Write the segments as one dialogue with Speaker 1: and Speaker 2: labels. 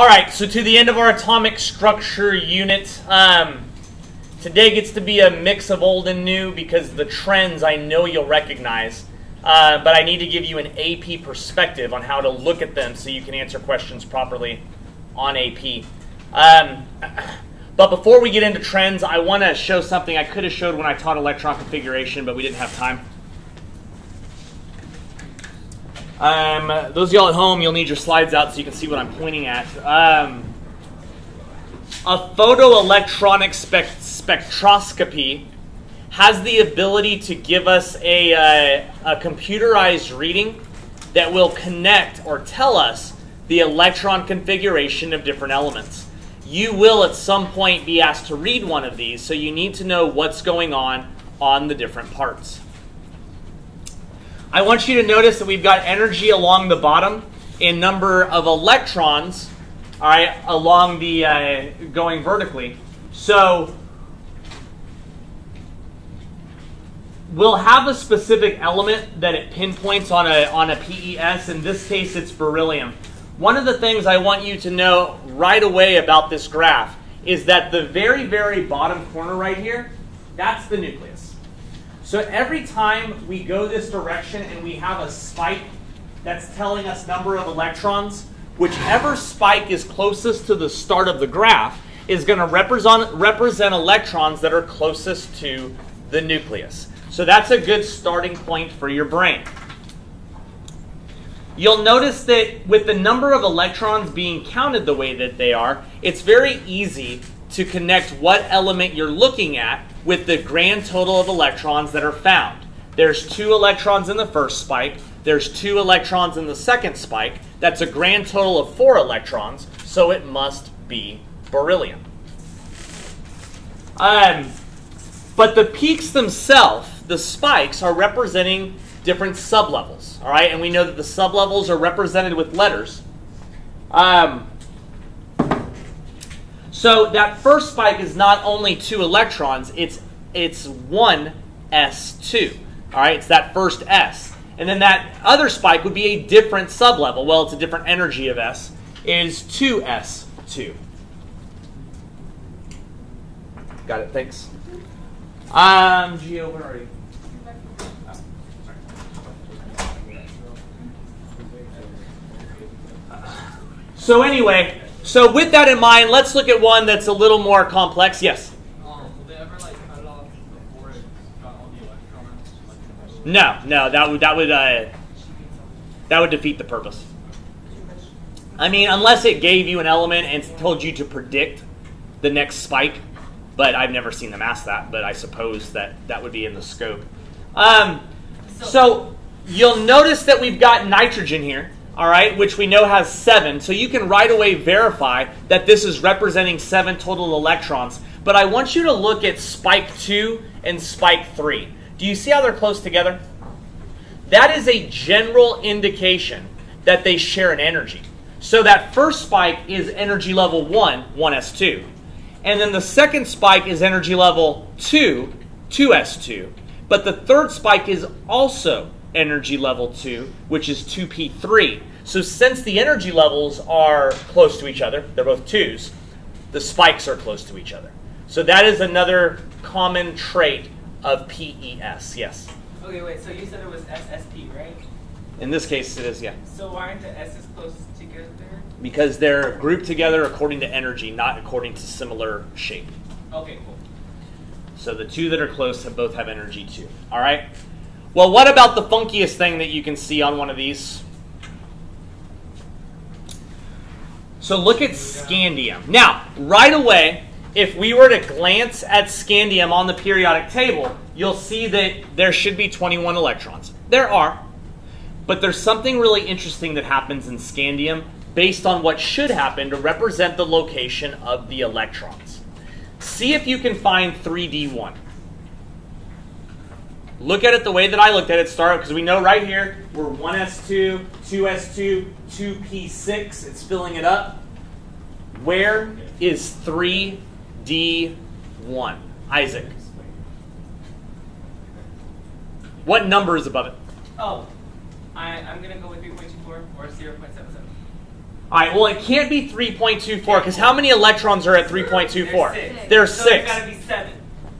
Speaker 1: All right, so to the end of our atomic structure unit. Um, today gets to be a mix of old and new because the trends I know you'll recognize. Uh, but I need to give you an AP perspective on how to look at them so you can answer questions properly on AP. Um, but before we get into trends, I want to show something I could have showed when I taught electron configuration, but we didn't have time. Um, those of y'all at home, you'll need your slides out so you can see what I'm pointing at. Um, a photoelectronic spec- spectroscopy has the ability to give us a, uh, a computerized reading that will connect or tell us the electron configuration of different elements. You will at some point be asked to read one of these, so you need to know what's going on on the different parts. I want you to notice that we've got energy along the bottom in number of electrons, all right, along the uh, going vertically. So we'll have a specific element that it pinpoints on a on a PES. In this case, it's beryllium. One of the things I want you to know right away about this graph is that the very, very bottom corner right here, that's the nucleus. So every time we go this direction and we have a spike that's telling us number of electrons, whichever spike is closest to the start of the graph is going to represent, represent electrons that are closest to the nucleus. So that's a good starting point for your brain. You'll notice that with the number of electrons being counted the way that they are, it's very easy to connect what element you're looking at with the grand total of electrons that are found. There's two electrons in the first spike, there's two electrons in the second spike. That's a grand total of four electrons, so it must be beryllium. Um, but the peaks themselves, the spikes, are representing different sublevels. All right, and we know that the sublevels are represented with letters. Um, so that first spike is not only two electrons; it's it's one s2. All right, it's that first s, and then that other spike would be a different sublevel. Well, it's a different energy of s. Is two s2. Got it. Thanks. Um, Geo, where are you? So anyway, so with that in mind, let's look at one that's a little more complex. Yes. No, no, that would that would uh, that would defeat the purpose. I mean, unless it gave you an element and told you to predict the next spike, but I've never seen them ask that. But I suppose that that would be in the scope. Um, so you'll notice that we've got nitrogen here all right, which we know has seven. So you can right away verify that this is representing seven total electrons. But I want you to look at spike 2 and spike 3. Do you see how they're close together? That is a general indication that they share an energy. So that first spike is energy level 1, 1s2. And then the second spike is energy level 2, 2s2. But the third spike is also energy level 2, which is 2p3. So since the energy levels are close to each other, they're both twos, the spikes are close to each other. So that is another common trait of PES. Yes?
Speaker 2: Okay, wait, so you said it was SSP, right?
Speaker 1: In this case, it is, yeah.
Speaker 2: So why aren't the S's close together?
Speaker 1: Because they're grouped together according to energy, not according to similar shape.
Speaker 2: Okay, cool.
Speaker 1: So the two that are close have both have energy two. All right? Well, what about the funkiest thing that you can see on one of these? So look at scandium. Now, right away, if we were to glance at scandium on the periodic table, you'll see that there should be 21 electrons. There are. But there's something really interesting that happens in scandium based on what should happen to represent the location of the electrons. See if you can find 3D1. Look at it the way that I looked at it start because we know right here we're 1s2, 2s2, 2p6. It's filling it up. Where is 3d1? Isaac. What number is above it?
Speaker 2: Oh, I, I'm going to go with 3.24 or 0.77.
Speaker 1: All right, well, it can't be 3.24 because how many electrons are at 3.24?
Speaker 2: There's six.
Speaker 1: There's
Speaker 2: so
Speaker 1: six.
Speaker 2: Gotta be seven.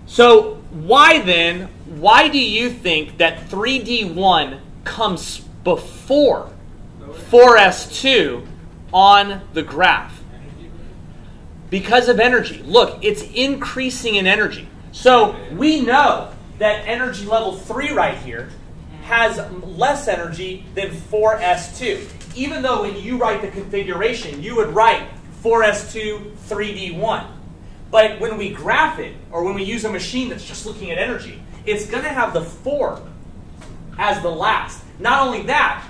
Speaker 1: So why then, why do you think that 3D1 comes before 4S2 on the graph? Because of energy. Look, it's increasing in energy. So we know that energy level 3 right here has less energy than 4S2. Even though when you write the configuration, you would write 4S2 3D1. But when we graph it, or when we use a machine that's just looking at energy, it's going to have the 4 as the last. Not only that,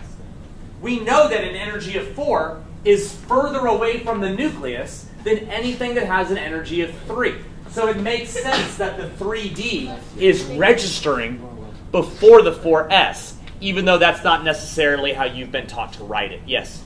Speaker 1: we know that an energy of 4 is further away from the nucleus than anything that has an energy of 3. So it makes sense that the 3D is registering before the 4S, even though that's not necessarily how you've been taught to write it. Yes?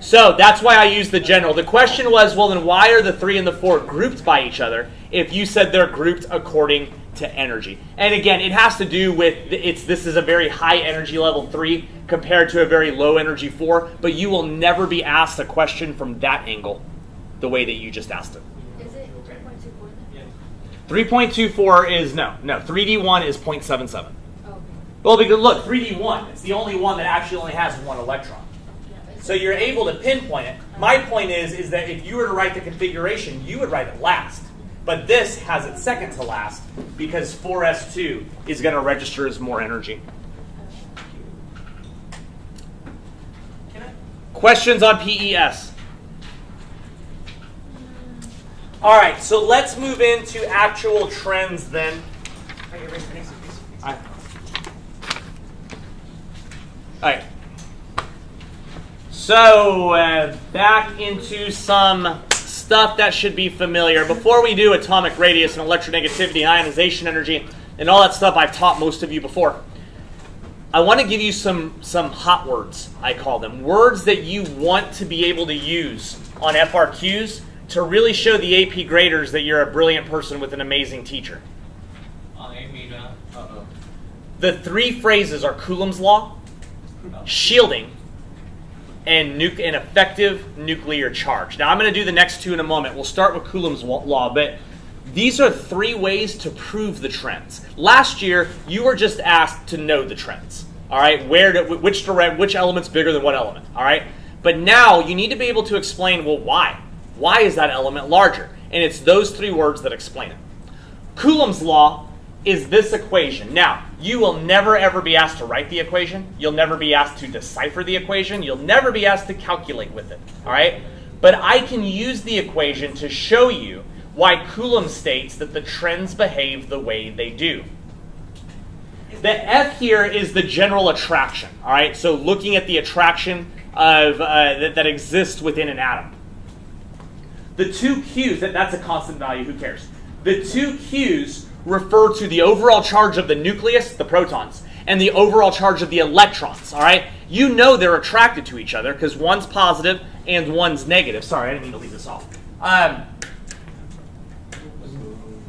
Speaker 1: So that's why I use the general. The question was, well, then why are the three and the four grouped by each other if you said they're grouped according to energy? And again, it has to do with it's this is a very high energy level three compared to a very low energy four, but you will never be asked a question from that angle the way that you just asked it.
Speaker 3: Is it 3.24 then?
Speaker 1: 3.24 is no, no. 3D1 is 0.77.
Speaker 3: Oh, okay.
Speaker 1: Well, because look, 3D1, it's the only one that actually only has one electron. So you're able to pinpoint it. My point is, is that if you were to write the configuration, you would write it last. But this has it second to last because 4s2 is going to register as more energy.
Speaker 2: Can I?
Speaker 1: Questions on PES? All right, so let's move into actual trends then.
Speaker 2: Okay, raise your next one, please.
Speaker 1: All right. All right. So, uh, back into some stuff that should be familiar. Before we do atomic radius and electronegativity, ionization energy, and all that stuff I've taught most of you before, I want to give you some, some hot words, I call them. Words that you want to be able to use on FRQs to really show the AP graders that you're a brilliant person with an amazing teacher. The three phrases are Coulomb's law, shielding, and, and effective nuclear charge. Now, I'm going to do the next two in a moment. We'll start with Coulomb's law, but these are three ways to prove the trends. Last year, you were just asked to know the trends. All right, where which direct, which element's bigger than what element? All right, but now you need to be able to explain. Well, why? Why is that element larger? And it's those three words that explain it. Coulomb's law is this equation. Now, you will never ever be asked to write the equation. You'll never be asked to decipher the equation. You'll never be asked to calculate with it. All right? But I can use the equation to show you why Coulomb states that the trends behave the way they do. The F here is the general attraction. All right? So looking at the attraction of uh, that, that exists within an atom. The two Q's, that, that's a constant value, who cares? The two Q's refer to the overall charge of the nucleus, the protons, and the overall charge of the electrons, all right? You know they're attracted to each other because one's positive and one's negative. Sorry, I didn't mean to leave this off. Um,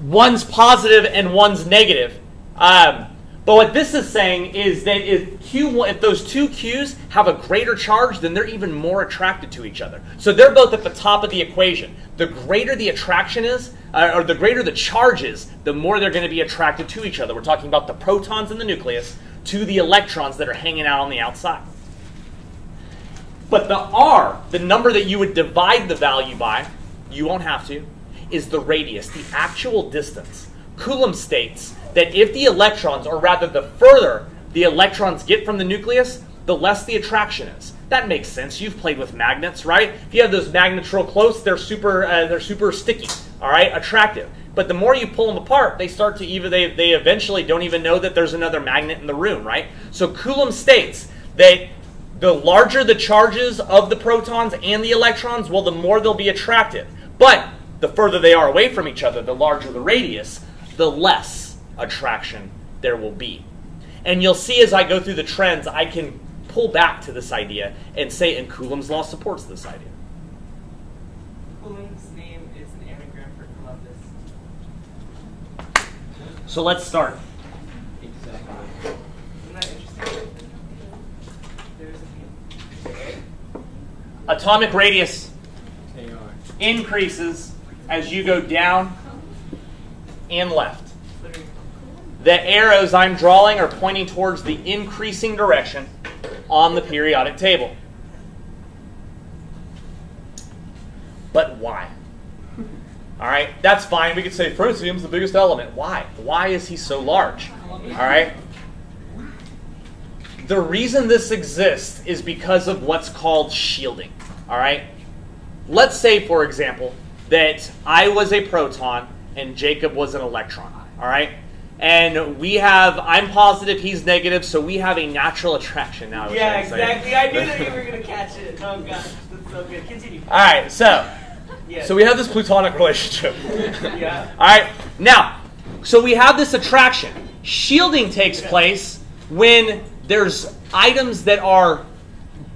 Speaker 1: one's positive and one's negative. Um, but what this is saying is that if Q, if those two Q's have a greater charge, then they're even more attracted to each other. So they're both at the top of the equation. The greater the attraction is, uh, or the greater the charge is, the more they're going to be attracted to each other. We're talking about the protons in the nucleus to the electrons that are hanging out on the outside. But the R, the number that you would divide the value by, you won't have to, is the radius, the actual distance. Coulomb states that if the electrons, or rather the further the electrons get from the nucleus, the less the attraction is. That makes sense. You've played with magnets, right? If you have those magnets real close, they're super, uh, they're super sticky, all right, attractive. But the more you pull them apart, they start to even they, they eventually don't even know that there's another magnet in the room, right? So Coulomb states that the larger the charges of the protons and the electrons, well, the more they'll be attractive. But the further they are away from each other, the larger the radius, the less attraction there will be. And you'll see as I go through the trends, I can pull back to this idea and say, and Coulomb's law supports this idea.
Speaker 2: Coulomb's name is an anagram for Columbus.
Speaker 1: So let's start.
Speaker 2: Isn't that interesting? There's a
Speaker 1: atomic radius increases as you go down and left. The arrows I'm drawing are pointing towards the increasing direction on the periodic table. But why? All right, that's fine. We could say francium's the biggest element. Why? Why is he so large? All right. The reason this exists is because of what's called shielding. All right. Let's say, for example, that I was a proton and Jacob was an electron. All right. And we have, I'm positive, he's negative, so we have a natural attraction now.
Speaker 2: Yeah,
Speaker 1: trying to say.
Speaker 2: exactly. I knew that you were gonna catch it. Oh gosh, that's so good. Continue.
Speaker 1: All right, so
Speaker 2: Yeah.
Speaker 1: so we have this plutonic relationship.
Speaker 2: Yeah.
Speaker 1: All right, now, so we have this attraction. Shielding takes place when there's items that are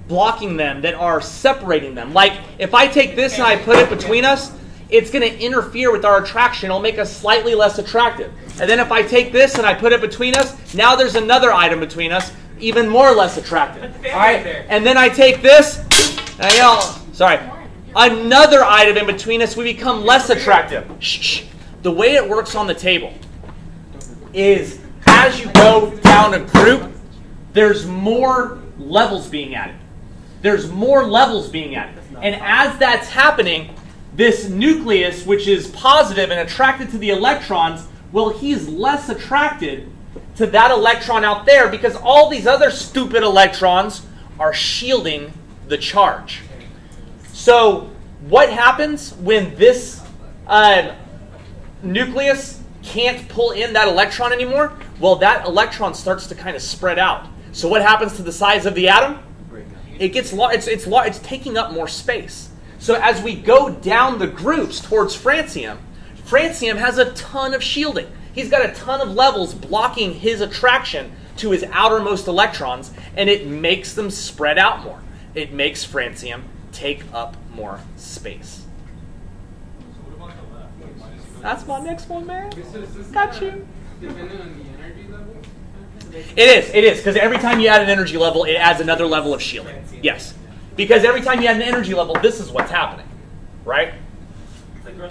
Speaker 1: blocking them, that are separating them. Like if I take this and I put it between us, it's going to interfere with our attraction. It'll make us slightly less attractive. And then if I take this and I put it between us, now there's another item between us, even more less attractive. All right, and then I take this, and you know, sorry, another item in between us, we become less attractive. Shh, shh. The way it works on the table is as you go down a group, there's more levels being added. There's more levels being added. And as that's happening, this nucleus, which is positive and attracted to the electrons, well, he's less attracted to that electron out there because all these other stupid electrons are shielding the charge. So, what happens when this uh, nucleus can't pull in that electron anymore? Well, that electron starts to kind of spread out. So, what happens to the size of the atom? It gets lar- it's it's lar- it's taking up more space. So as we go down the groups towards francium, francium has a ton of shielding. He's got a ton of levels blocking his attraction to his outermost electrons, and it makes them spread out more. It makes francium take up more space. That's my next one, man. Got you. It is. It is because every time you add an energy level, it adds another level of shielding. Yes, because every time you add an energy level, this is what's happening, right?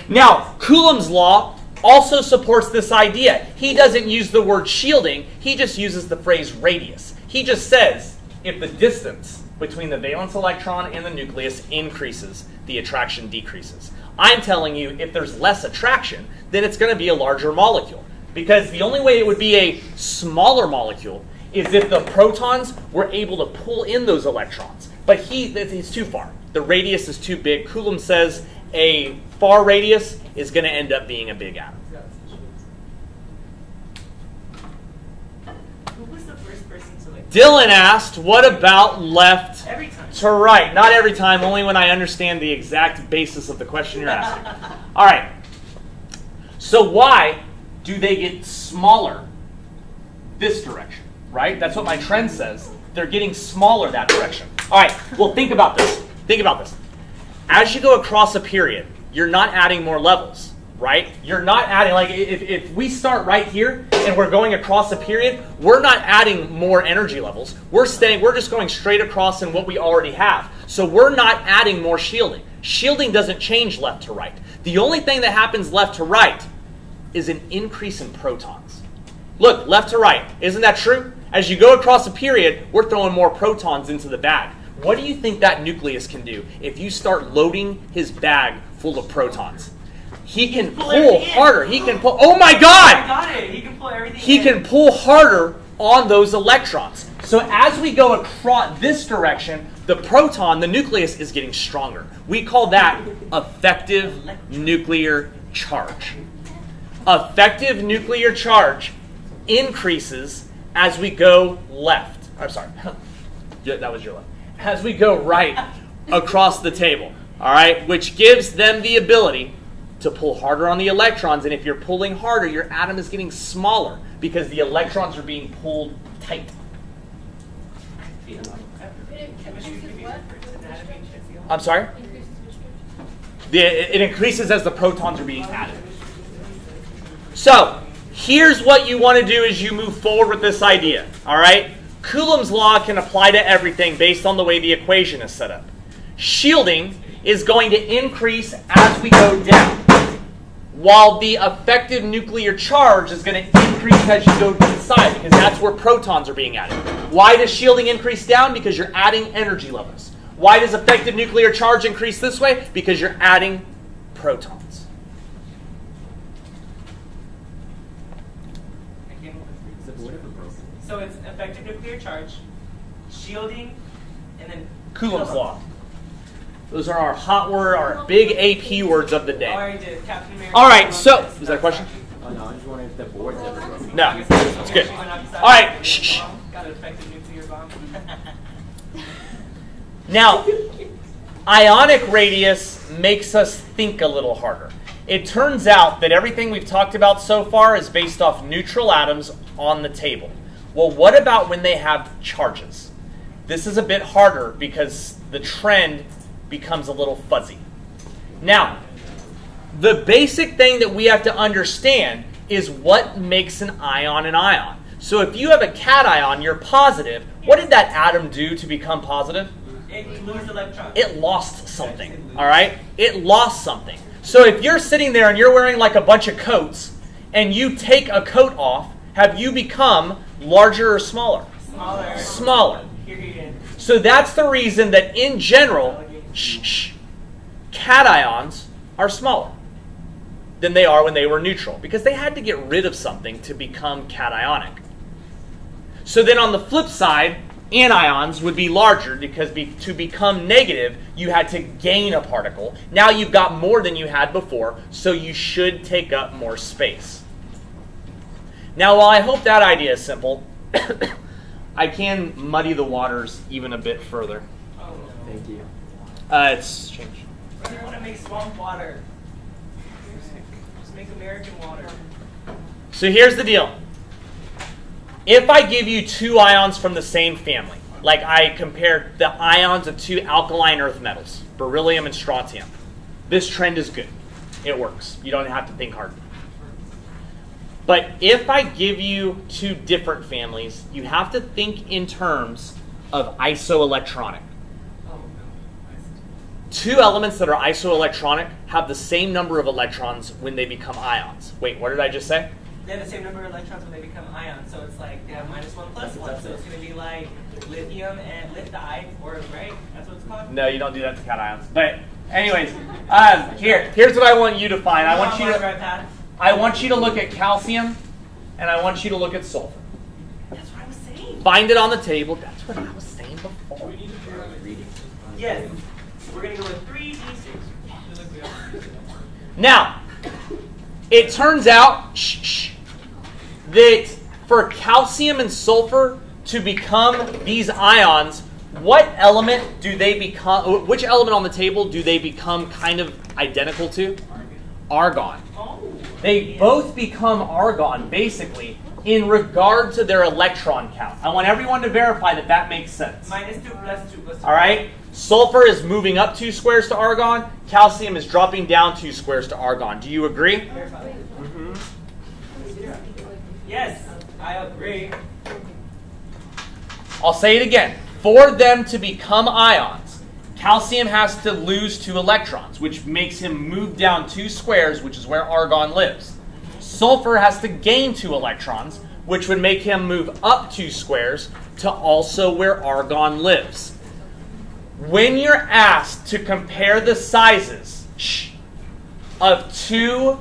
Speaker 1: Now, Coulomb's law also supports this idea. He doesn't use the word shielding, he just uses the phrase radius. He just says if the distance between the valence electron and the nucleus increases, the attraction decreases. I'm telling you, if there's less attraction, then it's going to be a larger molecule. Because the only way it would be a smaller molecule is if the protons were able to pull in those electrons. But he, it's too far. The radius is too big. Coulomb says a far radius is going to end up being a big atom.
Speaker 2: Who was the first person to like
Speaker 1: Dylan asked, what about left to right? Not every time, only when I understand the exact basis of the question you're asking. All right. So why do they get smaller this direction? Right? That's what my trend says. They're getting smaller that direction. All right. Well, think about this. Think about this. As you go across a period, you're not adding more levels, right? You're not adding like if, if we start right here and we're going across a period, we're not adding more energy levels. We're staying. We're just going straight across in what we already have. So we're not adding more shielding. Shielding doesn't change left to right. The only thing that happens left to right is an increase in protons. Look, left to right. Isn't that true? As you go across a period, we're throwing more protons into the bag. What do you think that nucleus can do if you start loading his bag full of protons? He can
Speaker 2: Pull
Speaker 1: pull
Speaker 2: in.
Speaker 1: harder. He can pull. Oh my God!
Speaker 2: I got it. He can pull everything.
Speaker 1: He
Speaker 2: in.
Speaker 1: can pull harder on those electrons. So as we go across this direction, the proton, the nucleus, is getting stronger. We call that effective nuclear charge. Effective nuclear charge increases as we go left. I'm sorry. Yeah, that was your left. As we go right across the table. All right, which gives them the ability to pull harder on the electrons. And if you're pulling harder, your atom is getting smaller because the electrons are being pulled tight. I'm sorry? It increases as the protons are being added. So, here's what you want to do as you move forward with this idea. All right? Coulomb's law can apply to everything based on the way the equation is set up. shielding is going to increase as we go down, while the effective nuclear charge is going to increase as you go inside because that's where protons are being added. Why does shielding increase down? Because you're adding energy levels. Why does effective nuclear charge increase this way? Because you're adding protons.
Speaker 2: So it's effective nuclear charge, shielding, and then
Speaker 1: Coulomb's law. Those are our hot word, our big AP words of the day.
Speaker 2: already did. Captain America.
Speaker 1: All right, so is that a question?
Speaker 4: Oh no, I'm just wondering if the board's ever broken.
Speaker 1: No, it's good. All right, shh, shh.
Speaker 2: Got an effective nuclear bomb.
Speaker 1: Now, ionic radius makes us think a little harder. It turns out that everything we've talked about so far is based off neutral atoms on the table. Well, what about when they have charges? This is a bit harder because the trend becomes a little fuzzy. Now, the basic thing that we have to understand is what makes an ion an ion. So if you have a cation, you're positive. What did that atom do to become positive?
Speaker 2: it loses electrons.
Speaker 1: it lost something. All right? It lost something. So if you're sitting there and you're wearing like a bunch of coats and you take a coat off, have you become larger or smaller?
Speaker 2: Smaller.
Speaker 1: Smaller. So that's the reason that in general, shh, shh, cations are smaller than they are when they were neutral because they had to get rid of something to become cationic. So then on the flip side, anions would be larger because be, to become negative, you had to gain a particle. Now you've got more than you had before, so you should take up more space. Now, while I hope that idea is simple, I can muddy the waters even a bit further.
Speaker 2: Oh no.
Speaker 4: Thank you.
Speaker 1: Uh, it's changed.
Speaker 2: I want to make swamp water. Just make American water.
Speaker 1: So here's the deal. If I give you two ions from the same family, like I compared the ions of two alkaline earth metals, beryllium and strontium, this trend is good. It works. You don't have to think hard. But if I give you two different families, you have to think in terms of isoelectronic. Two elements that are isoelectronic have the same number of electrons when they become ions. Wait, what did I just say?
Speaker 2: They have the same number of electrons when they become ions, so it's like they have minus one plus one. So it's going to be like lithium and lithiide, or right? That's what it's called.
Speaker 1: No, you don't do that to cations. But anyways, um, here, here's what I want you to find. I want you to. I want you to look at calcium, and I want you to look at sulfur.
Speaker 2: That's what I was saying.
Speaker 1: Find it on the table. That's what I was saying before. We need to figure out reading.
Speaker 2: Yes. We're going to go with three d6.
Speaker 1: Now, it turns out shh, shh, that for calcium and sulfur to become these ions, what element do they become? Which element on the table do they become kind of identical to? Argon.
Speaker 2: Oh.
Speaker 1: They both become argon, basically, in regard to their electron count. I want everyone to verify that that makes sense.
Speaker 2: Minus two plus two plus two.
Speaker 1: All right? Sulfur is moving up two squares to argon. Calcium is dropping down two squares to argon. Do you agree?
Speaker 2: Verify. Yes, I agree.
Speaker 1: I'll say it again. For them to become ions, calcium has to lose two electrons, which makes him move down two squares, which is where argon lives. Sulfur has to gain two electrons, which would make him move up two squares to also where argon lives. When you're asked to compare the sizes shh, of two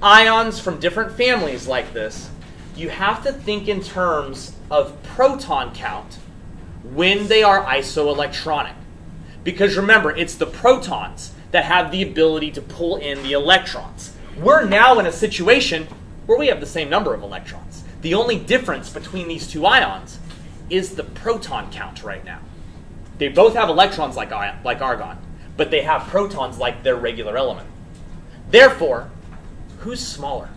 Speaker 1: ions from different families like this, you have to think in terms of proton count when they are isoelectronic. Because remember, it's the protons that have the ability to pull in the electrons. We're now in a situation where we have the same number of electrons. The only difference between these two ions is the proton count right now. They both have electrons like, like argon, but they have protons like their regular element. Therefore, who's smaller?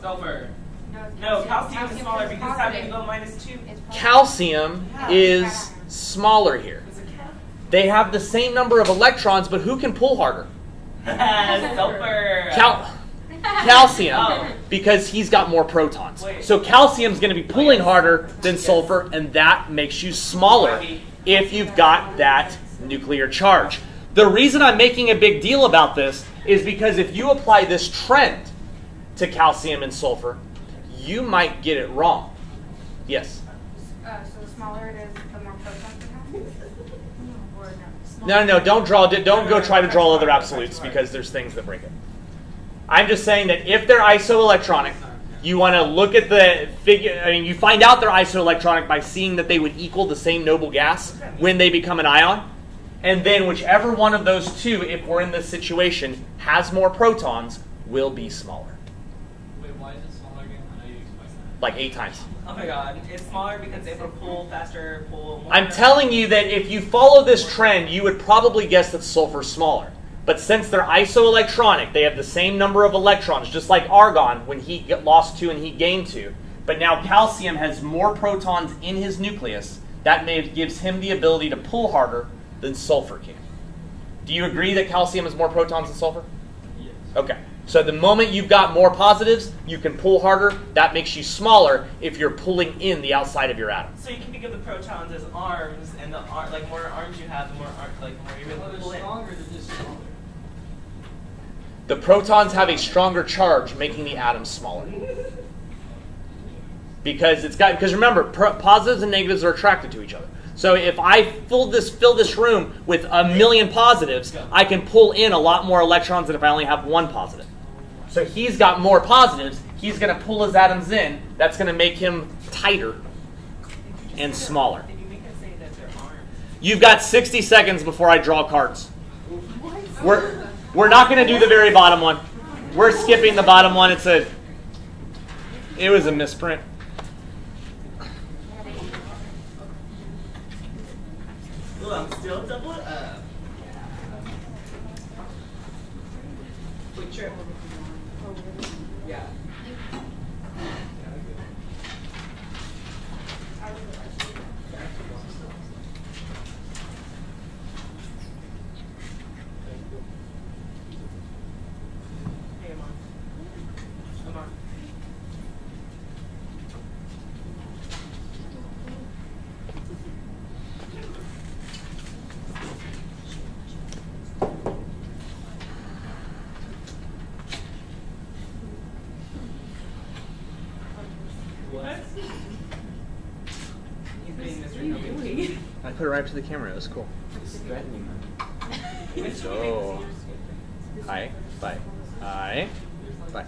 Speaker 2: Sulfur. No, calcium is smaller because it's having to go minus two.
Speaker 1: Calcium is smaller here.
Speaker 2: It's a cat.
Speaker 1: They have the same number of electrons, but who can pull harder?
Speaker 2: Sulfur.
Speaker 1: Cal- calcium,
Speaker 2: Oh.
Speaker 1: because he's got more protons.
Speaker 2: Wait.
Speaker 1: So calcium's going to be pulling harder than sulfur, and that makes you smaller if you've got that nuclear charge. The reason I'm making a big deal about this is because if you apply this trend to calcium and sulfur, you might get it wrong. Yes.
Speaker 3: Uh, so the smaller it is, the more protons it has? Or no?
Speaker 1: No, don't draw. Don't go try to draw other absolutes because there's things that break it. I'm just saying that if they're isoelectronic, you want to look at the figure. I mean, you find out they're isoelectronic by seeing that they would equal the same noble gas when they become an ion, and then whichever one of those two, if we're in this situation, has more protons, will be smaller,
Speaker 5: Wait, why is it smaller again? I know you explained that.
Speaker 1: Like eight times.
Speaker 2: Oh my god, it's smaller because they will pull faster, pull more.
Speaker 1: I'm telling you that if you follow this trend, you would probably guess that sulfur's smaller. But since they're isoelectronic, they have the same number of electrons, just like argon when he get lost two and he gained two. But now calcium has more protons in his nucleus. That may, gives him the ability to pull harder than sulfur can. Do you agree that calcium has more protons than sulfur?
Speaker 5: Yes.
Speaker 1: Okay. So the moment you've got more positives, you can pull harder. That makes you smaller if you're pulling in the outside of your atom.
Speaker 2: So you can think of the protons as arms, and the ar- like more arms you have, the more ar- like more you're able to pull in.
Speaker 5: stronger, they're just smaller.
Speaker 1: The protons have a stronger charge, making the atom smaller. Because it's got because remember, pro- positives and negatives are attracted to each other. So if I fill this fill this room with a million positives, I can pull in a lot more electrons than if I only have one positive. So he's got more positives. He's going to pull his atoms in. That's going to make him tighter and smaller.
Speaker 2: You make it say that they're arms?
Speaker 1: You've got 60 seconds before I draw cards. We're, we're not going to do the very bottom one. We're skipping the bottom one. It's a it was a misprint.
Speaker 2: Ooh, I'm still double uh, up. Quick trip.
Speaker 1: I put it right up to the camera. It was cool.
Speaker 4: It's threatening them.
Speaker 1: So, hi, bye, hi, bye.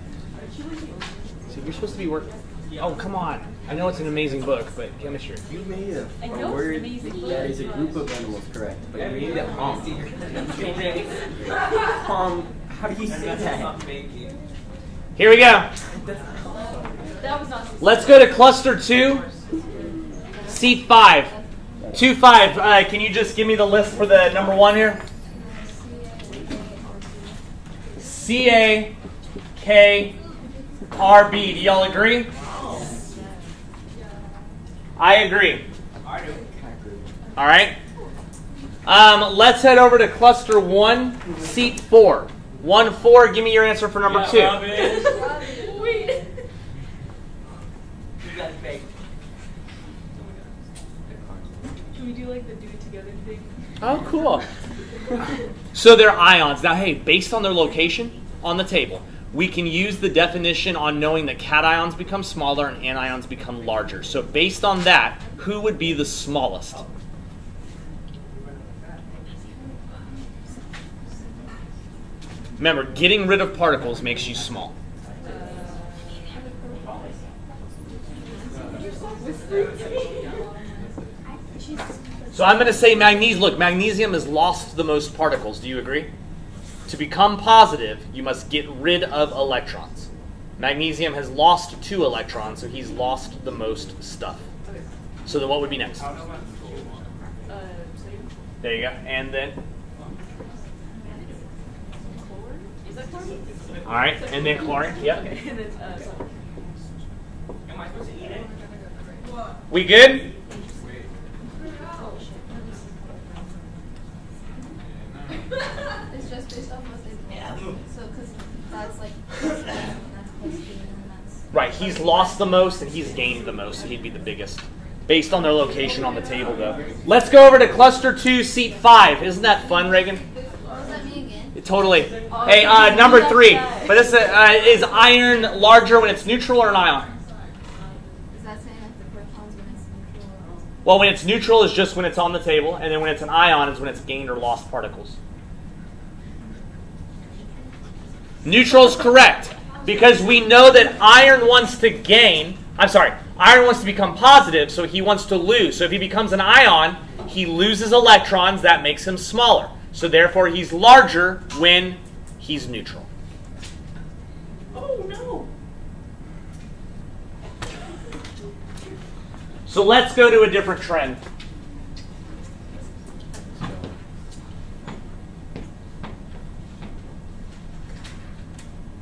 Speaker 1: So you're supposed to be working. Oh come on! I know it's an amazing book, but chemistry.
Speaker 4: You made a,
Speaker 3: I
Speaker 4: a
Speaker 3: know it's
Speaker 4: word that is a group of animals, correct? But you made it hum.
Speaker 2: Children.
Speaker 4: Hum. How do you say that?
Speaker 1: Here we go.
Speaker 3: That was not.
Speaker 1: Let's go to cluster two, seat five. Two five. Uh, can you just give me the list for the number one here? C A K R B. Do y'all agree? I agree. All right. Um, let's head over to cluster one, seat four. One four. Give me your answer for number two.
Speaker 3: Wait.
Speaker 2: You guys baked.
Speaker 3: Can we do like the do it together thing?
Speaker 1: Oh, cool. so they're ions. Now, hey, based on their location on the table, we can use the definition on knowing that cations become smaller and anions become larger. So, based on that, who would be the smallest? Remember, getting rid of particles makes you small. Uh, So I'm going to say magnesium. Look, magnesium has lost the most particles. Do you agree? To become positive, you must get rid of electrons. Magnesium has lost two electrons, so he's lost the most stuff. So then what would be next?
Speaker 3: Uh.
Speaker 1: There you go. And then,
Speaker 3: Chlorine? Is that chlorine?
Speaker 1: all right, and then chlorine. Yep.
Speaker 3: Okay, and then uh, sulfur.
Speaker 2: Am I supposed to eat it?
Speaker 1: We good?
Speaker 3: It's just based off what they
Speaker 2: Yeah.
Speaker 3: So, because that's like, that's plus two, and that's.
Speaker 1: Right. He's lost the most, and he's gained the most, so he'd be the biggest. based on their location on the table, though. Let's go over to cluster two, seat five. Isn't that fun, Reagan?
Speaker 6: What that mean again?
Speaker 1: Totally. Hey, uh, number three. But this uh, is iron larger when it's neutral or an ion?
Speaker 6: Is that saying like the protons when it's neutral or
Speaker 1: Well, when it's neutral is just when it's on the table, and then when it's an ion is when it's gained or lost particles. Neutral is correct because we know that iron wants to gain. I'm sorry, iron wants to become positive, so he wants to lose. So if he becomes an ion, he loses electrons. That makes him smaller. So therefore, he's larger when he's neutral.
Speaker 2: Oh no.
Speaker 1: So let's go to a different trend.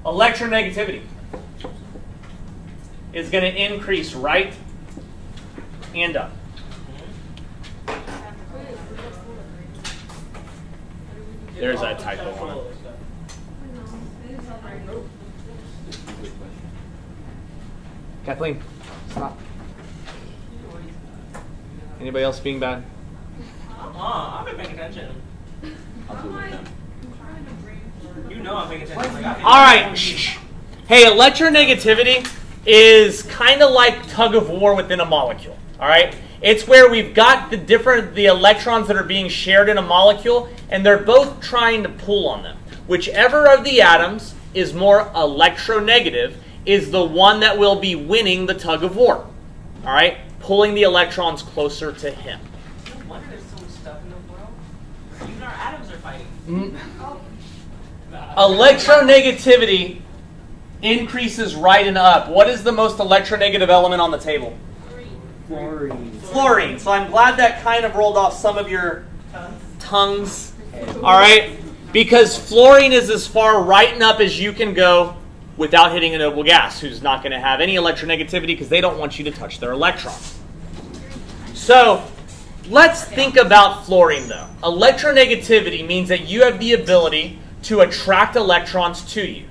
Speaker 1: Electronegativity is going to increase right and up. There's that typo on it. Kathleen, stop. Anybody else being bad?
Speaker 2: Uh-uh, I've been paying attention.
Speaker 4: I'll do it with them.
Speaker 2: You know I'm paying attention. Like,
Speaker 1: All right. shh. Hey, electronegativity is kind of like tug of war within a molecule. All right. It's where we've got the different the electrons that are being shared in a molecule, and they're both trying to pull on them. Whichever of the atoms is more electronegative is the one that will be winning the tug of war. All right, pulling the electrons closer to him.
Speaker 2: No wonder there's so much stuff in the world. Even our atoms are fighting.
Speaker 1: Mm. Electronegativity increases right and up. What is the most electronegative element on the table?
Speaker 4: Fluorine.
Speaker 1: Fluorine. So I'm glad that kind of rolled off some of your tongues. All right? Because fluorine is as far right and up as you can go without hitting a noble gas, who's not going to have any electronegativity because they don't want you to touch their electrons. So let's think about fluorine though. Electronegativity means that you have the ability to attract electrons to you.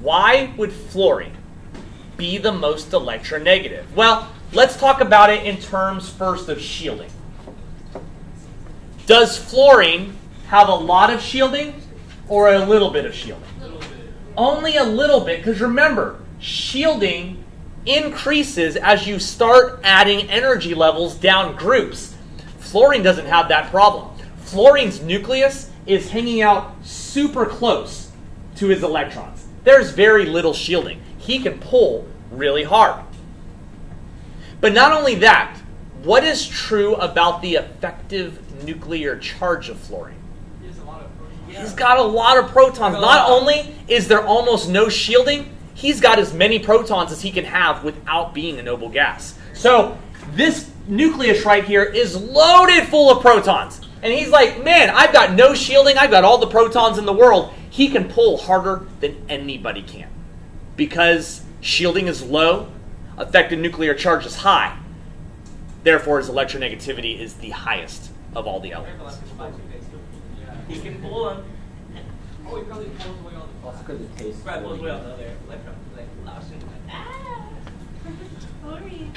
Speaker 1: Why would fluorine be the most electronegative? Well, let's talk about it in terms first of shielding. Does fluorine have a lot of shielding or a little bit of shielding? Only a little bit, because remember, shielding increases as you start adding energy levels down groups. Fluorine doesn't have that problem. Fluorine's nucleus is hanging out super close to his electrons. There's very little shielding. He can pull really hard. But not only that, what is true about the effective nuclear charge of fluorine?
Speaker 5: He has a lot of protein.
Speaker 1: He's got a lot of protons. Not only is there almost no shielding, he's got as many protons as he can have without being a noble gas. So this nucleus right here is loaded full of protons. And he's like, man, I've got no shielding. I've got all the protons in the world. He can pull harder than anybody can. Because shielding is low, effective nuclear charge is high. Therefore, his electronegativity is the highest of all the elements.
Speaker 2: He can pull them.
Speaker 5: Oh, he probably pulls away all the
Speaker 4: Also because it tastes.
Speaker 2: Brad pulls way
Speaker 4: fluorine.
Speaker 2: out the other electrons. Like, like, ah.
Speaker 3: Sorry.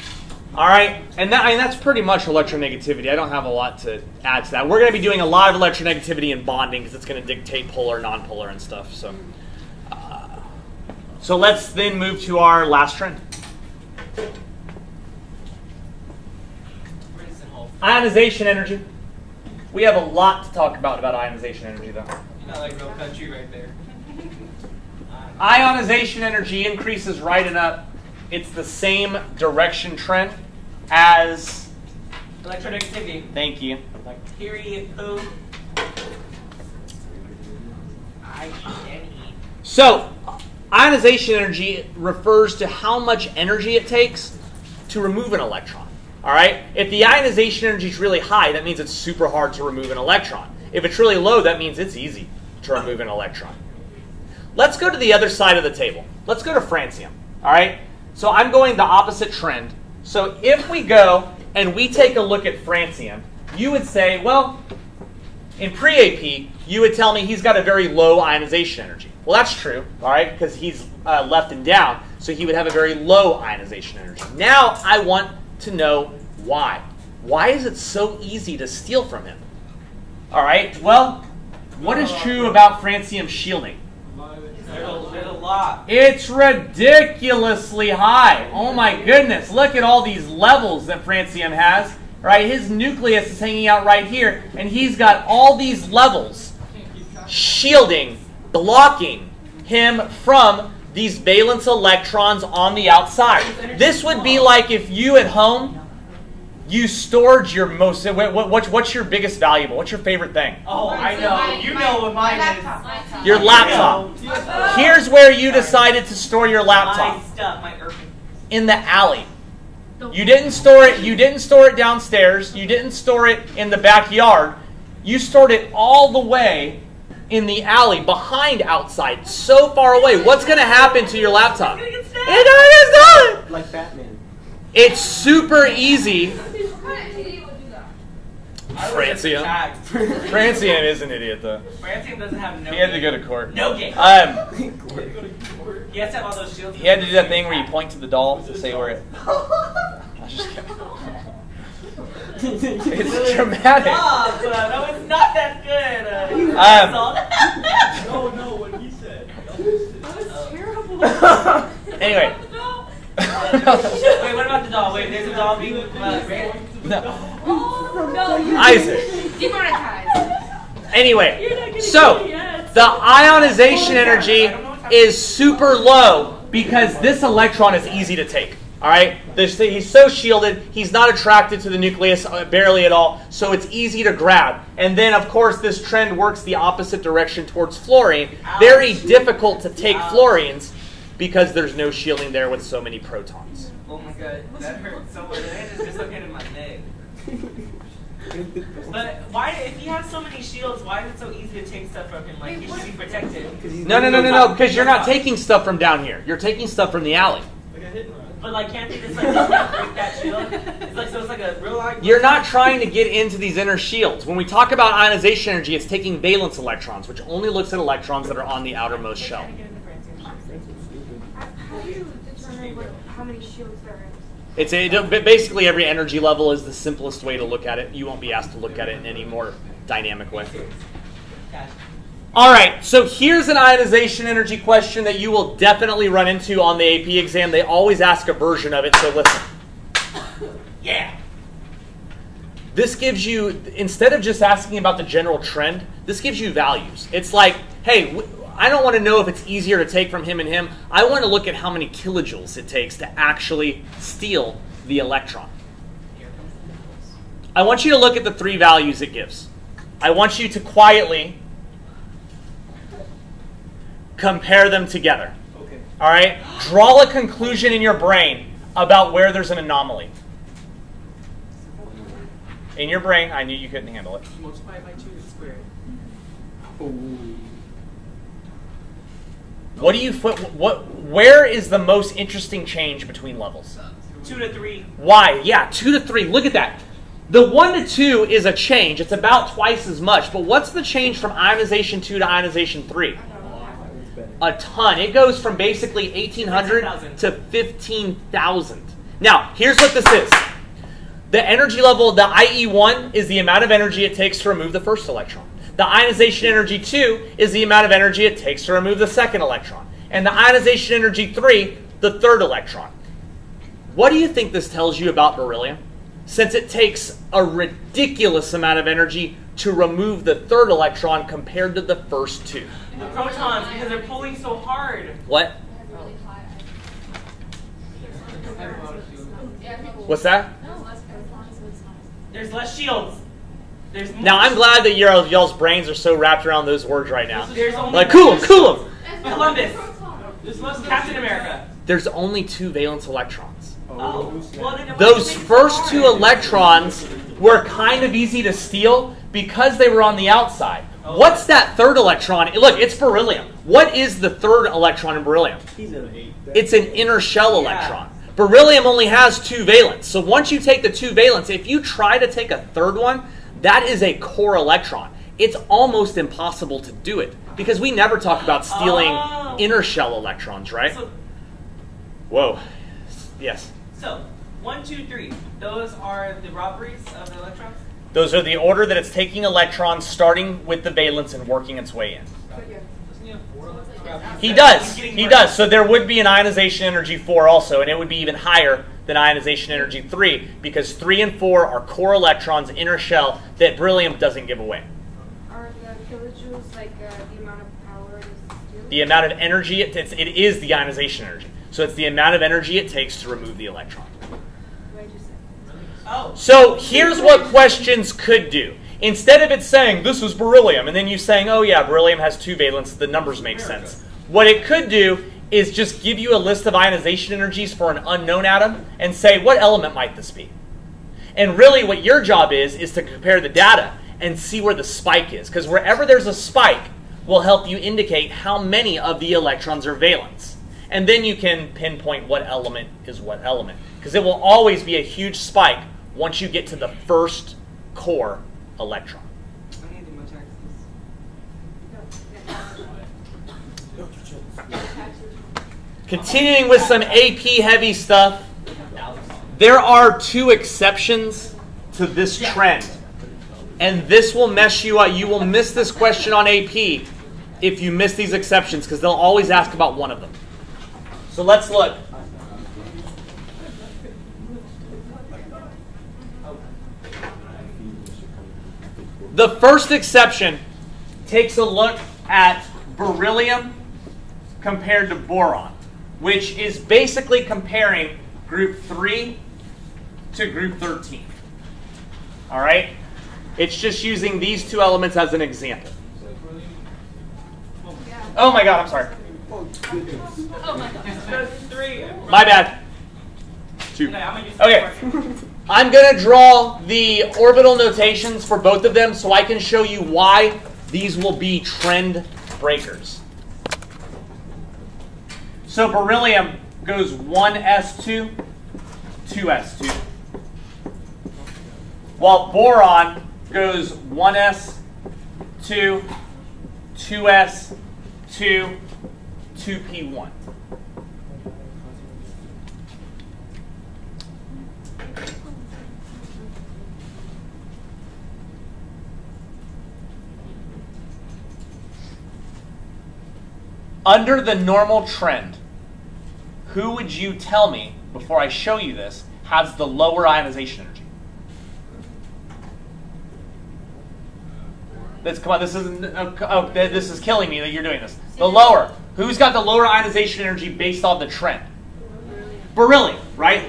Speaker 1: All right, and that, I mean, that's pretty much electronegativity. I don't have a lot to add to that. We're going to be doing a lot of electronegativity and bonding because it's going to dictate polar, non-polar, and stuff. So, uh, so let's then move to our last trend:
Speaker 2: Rinse and hold.
Speaker 1: ionization energy. We have a lot to talk about about ionization energy, though.
Speaker 2: You know, like real country right there.
Speaker 1: Ionization energy increases right and up. It's the same direction trend as.
Speaker 2: Electronegativity.
Speaker 1: Thank you.
Speaker 2: Period. Who? I E N E.
Speaker 1: So, ionization energy refers to how much energy it takes to remove an electron. All right? If the ionization energy is really high, that means it's super hard to remove an electron. If it's really low, that means it's easy to remove an electron. Let's go to the other side of the table. Let's go to francium. All right? So I'm going the opposite trend. So if we go and we take a look at francium, you would say, well, in pre-AP, you would tell me he's got a very low ionization energy. Well, that's true, all right, because he's uh, left and down, so he would have a very low ionization energy. Now I want to know Why? Why is it so easy to steal from him? All right. Well, what is true about francium shielding? It's ridiculously high. Oh my goodness. Look at all these levels that francium has. Right? His nucleus is hanging out right here, and he's got all these levels shielding, blocking him from these valence electrons on the outside. This would be like if you at home you stored your most what, what, what's, what's your biggest valuable? What's your favorite thing?
Speaker 2: Oh, I know. You know what mine is.
Speaker 1: your laptop. Here's where you decided to store your laptop.
Speaker 2: My stuff, my Irving.
Speaker 1: in the alley. You didn't store it you didn't store it downstairs you didn't store it in the backyard. You stored it all the way in the alley behind outside so far away. What's going to happen to your laptop?
Speaker 2: It's gonna get
Speaker 1: it's going to get stolen
Speaker 4: Like Batman.
Speaker 1: It's super easy
Speaker 6: What kind of idiot would do that?
Speaker 2: I would've
Speaker 1: Francium. francium is an idiot though
Speaker 2: Francium doesn't have no
Speaker 1: he had to go to court
Speaker 2: No game.
Speaker 1: um,
Speaker 2: He has to have all those shields.
Speaker 1: He had to do that thing where you point to the doll to say where it. I was just kidding. It's dramatic.
Speaker 2: Stop, uh, no, it's not that good. Uh,
Speaker 1: Um.
Speaker 5: No, no, what he said. That was terrible.
Speaker 1: anyway.
Speaker 2: Wait, what about the doll? Wait, there's a doll being uh, raised?
Speaker 1: no.
Speaker 6: Oh, no.
Speaker 1: Isaac.
Speaker 6: Demonetized.
Speaker 1: Anyway, so the ionization energy is super low because this electron is easy to take. All right, this, he's so shielded, he's not attracted to the nucleus uh, barely at all, so it's easy to grab. And then, of course, this trend works the opposite direction towards fluorine. Very difficult to take fluorines because there's no shielding there with so many protons.
Speaker 2: Oh my god, that hurt so much. I just dislocated my neck. But why, if he has so many shields, why is it so easy to take stuff from him? Like, he should be protected.
Speaker 1: No, no, no, no, no, because you're not taking stuff from down here. You're taking stuff from the alley.
Speaker 5: Like a hit and.
Speaker 2: But, like, can't they just, like, just, like, break that shield? It's like, so it's like a real life.
Speaker 1: You're not trying to get into these inner shields. When we talk about ionization energy, it's taking valence electrons, which only looks at electrons that are on the outermost shell.
Speaker 3: How do you determine what, how many shields there is?
Speaker 1: It's a, basically every energy level is the simplest way to look at it. You won't be asked to look at it in any more dynamic way. All right, so here's an ionization energy question that you will definitely run into on the AP exam. They always ask a version of it, so listen.
Speaker 2: Yeah.
Speaker 1: This gives you, instead of just asking about the general trend, this gives you values. It's like, hey, w- I don't want to know if it's easier to take from him and him. I want to look at how many kilojoules it takes to actually steal the electron. I want you to look at the three values it gives. I want you to quietly compare them together.
Speaker 5: Okay.
Speaker 1: All right? Draw a conclusion in your brain about where there's an anomaly. In your brain, I knew you couldn't handle it.
Speaker 5: Multiply by two to square it.
Speaker 1: What do you put? What? Where is the most interesting change between levels?
Speaker 2: Two to three.
Speaker 1: Why? Yeah, two to three. Look at that. The one to two is a change. It's about twice as much. But what's the change from ionization two to ionization three? A ton. It goes from basically 1,800 to 15,000. Now, here's what this is. The energy level, the IE1, is the amount of energy it takes to remove the first electron. The ionization energy 2 is the amount of energy it takes to remove the second electron. And the ionization energy 3, the third electron. What do you think this tells you about beryllium? Since it takes a ridiculous amount of energy to remove the third electron compared to the first two.
Speaker 2: The protons, because they're pulling so hard.
Speaker 1: What?
Speaker 6: Really high. Yeah, people-
Speaker 1: What's that?
Speaker 6: No, less protons, so it's not.
Speaker 2: There's less shields. There's.
Speaker 1: Now I'm glad that your y'all's brains are so wrapped around those words right now.
Speaker 2: There's only
Speaker 1: Like cool 'em, cool 'em.
Speaker 2: Columbus.
Speaker 5: This must
Speaker 2: Captain America.
Speaker 1: There's only two valence electrons.
Speaker 2: Oh. Well,
Speaker 1: Those first
Speaker 2: so
Speaker 1: two electrons were kind of easy to steal because they were on the outside. Oh. What's that third electron? Look, it's beryllium. What is the third electron in beryllium?
Speaker 4: He's eight.
Speaker 1: It's an inner shell
Speaker 2: Yeah.
Speaker 1: electron. Beryllium only has two valence. So once you take the two valence, if you try to take a third one, that is a core electron. It's almost impossible to do it because we never talk about stealing
Speaker 2: Oh.
Speaker 1: inner shell electrons, right?
Speaker 2: So,
Speaker 1: Whoa. Yes.
Speaker 2: so one, two, three. Those are the robberies of the electrons.
Speaker 1: Those are the order that it's taking electrons, starting with the valence and working its way in.
Speaker 5: He have four electrons?
Speaker 1: He does. He does. So there would be an ionization energy 4 also, and it would be even higher than ionization energy 3 because 3 and 4 are core electrons, inner shell, that beryllium doesn't give away.
Speaker 3: Are the kilojoules like uh, the amount of power it is to
Speaker 1: The amount of energy it, it's, it is the ionization energy. So it's the amount of energy it takes to remove the electron.
Speaker 3: What did you say?
Speaker 2: Oh.
Speaker 1: So here's what questions could do. Instead of it saying this is beryllium, and then you saying, oh yeah, beryllium has two valence, the numbers make sense. What it could do is just give you a list of ionization energies for an unknown atom and say, what element might this be? And really, what your job is, is to compare the data and see where the spike is. Because wherever there's a spike will help you indicate how many of the electrons are valence. And then you can pinpoint what element is what element. Because it will always be a huge spike once you get to the first core electron.
Speaker 2: I need the Motex.
Speaker 1: Continuing with some AP heavy stuff, there are two exceptions to this trend. And this will mess you up. You will miss this question on AP if you miss these exceptions because they'll always ask about one of them. So let's look. The first exception takes a look at beryllium compared to boron, which is basically comparing group 3 to group 13. All right? It's just using these two elements as an example. Oh my god, I'm sorry.
Speaker 2: Three.
Speaker 1: My bad. Two.
Speaker 2: Okay, I'm gonna
Speaker 1: Okay. I'm going to draw the orbital notations for both of them so I can show you why these will be trend breakers. So beryllium goes 1s2, 2s2. While boron goes 1s2, 2s2, 2p1. Under the normal trend, who would you tell me, before I show you this, has the lower ionization energy? Let's come on. This is oh, oh, this is killing me that you're doing this. The lower. Who's got the lower ionization energy based on the trend? Beryllium, right?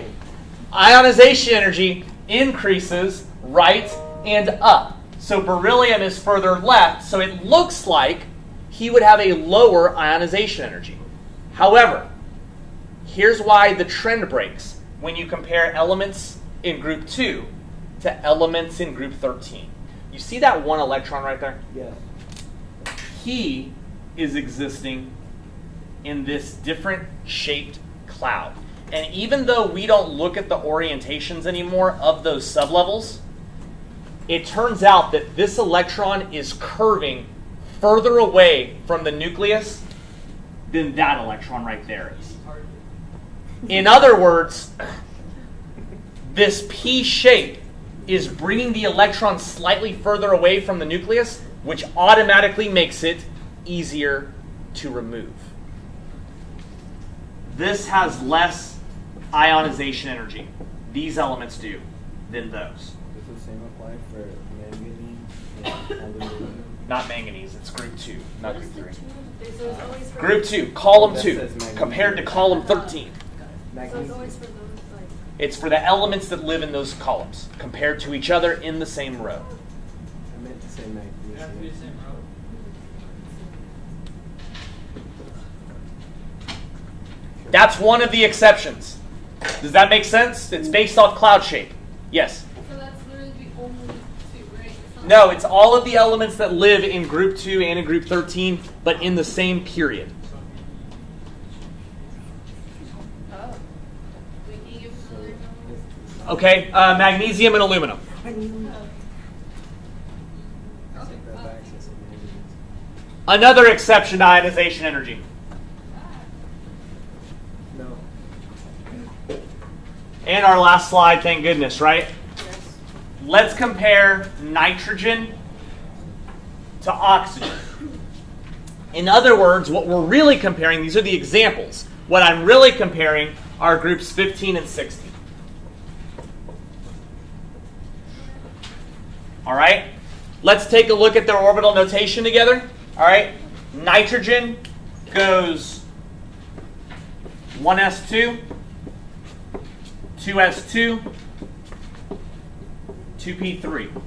Speaker 1: Ionization energy increases right and up. So beryllium is further left. So it looks like he would have a lower ionization energy. However, here's why the trend breaks when you compare elements in group 2 to elements in group 13. You see that one electron right there?
Speaker 4: Yes.
Speaker 1: He is existing in this different shaped cloud. And even though we don't look at the orientations anymore of those sublevels, it turns out that this electron is curving further away from the nucleus than that electron right there is. In other words, this P shape is bringing the electron slightly further away from the nucleus, which automatically makes it easier to remove. This has less ionization energy, these elements do, than those.
Speaker 4: Does the same apply for manganese?
Speaker 1: Not manganese, it's group 2, not group 3.
Speaker 6: So it's always for
Speaker 1: Group 2, column 2, compared to column 13.
Speaker 6: So it's for those like.
Speaker 1: It's for the elements that live in those columns, compared to each other in the same row.
Speaker 4: I meant to say
Speaker 5: It has to be the
Speaker 4: magnesium.
Speaker 1: That's one of the exceptions. Does that make sense? It's based off cloud shape. Yes.
Speaker 6: So that's literally the only two, right? It's
Speaker 1: No, it's all of the elements that live in group 2 and in group 13, but in the same period. Okay, uh, magnesium and aluminum. Another exception to ionization energy.
Speaker 4: No.
Speaker 1: And our last slide, thank goodness, right?
Speaker 6: Yes.
Speaker 1: Let's compare nitrogen to oxygen. In other words, what we're really comparing, these are the examples. What I'm really comparing are groups 15 and 16. All right? Let's take a look at their orbital notation together. All right? Nitrogen goes 1s2, 2s2, 2p3.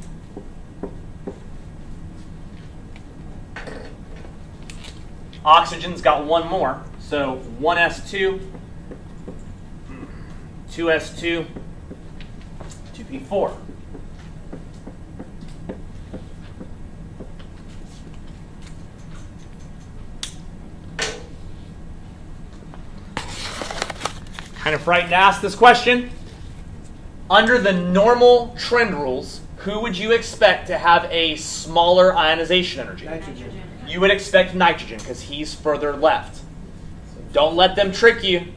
Speaker 1: Oxygen's got one more, so 1s2, 2s2, 2p4. Kind of frightened to ask this question. Under the normal trend rules, who would you expect to have a smaller ionization energy?
Speaker 4: Nitrogen.
Speaker 1: You would expect nitrogen because he's further left. Don't let them trick you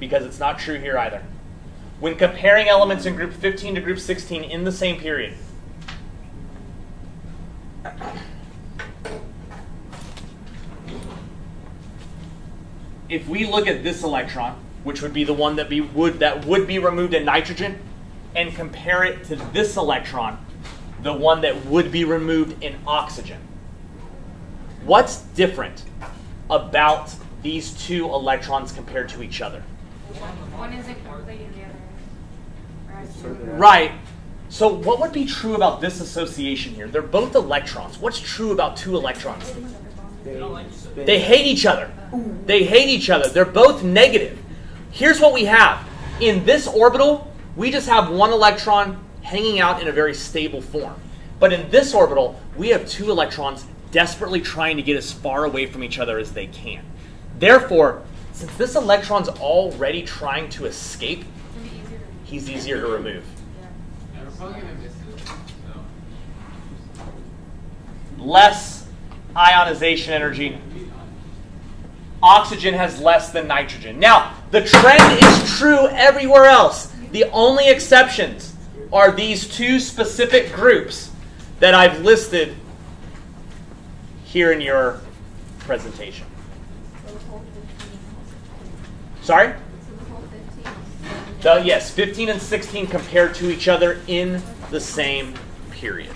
Speaker 1: because it's not true here either. When comparing elements in group 15 to group 16 in the same period, if we look at this electron, which would be the one that be would that would be removed in nitrogen, and compare it to this electron, the one that would be removed in oxygen. What's different about these two electrons compared to each other?
Speaker 3: One isn't completing the other.
Speaker 1: Right. So what would be true about this association here? They're both electrons. What's true about two electrons?
Speaker 4: They.
Speaker 1: They hate each other. They hate each other. They're both negative. Here's what we have. In this orbital, we just have one electron hanging out in a very stable form. But in this orbital, we have two electrons desperately trying to get as far away from each other as they can. Therefore, since this electron's already trying to escape, he's easier to remove. Less ionization energy. Oxygen has less than nitrogen. Now, the trend is true everywhere else. The only exceptions are these two specific groups that I've listed here in your presentation. Sorry? The, yes, 15 and 16 compared to each other in the same period.